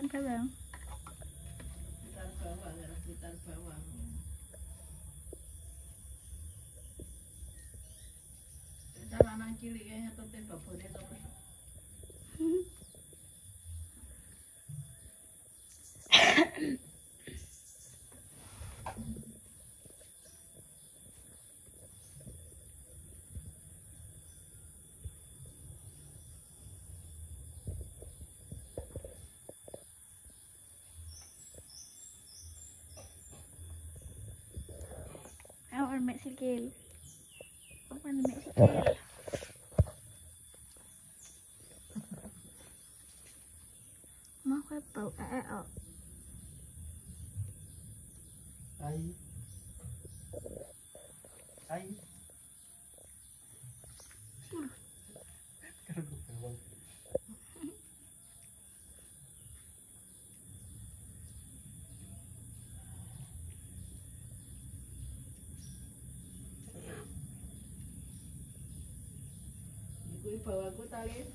sekitar bawang. Sekitar bawah, ya, sekitar bawah. Kita lanang cilik ya, nyetuti babone terus. Sikil. Orang mek sikil. Mau kue bau ee oh. Ai. Ai. Karo bawang. Iku bawahku tali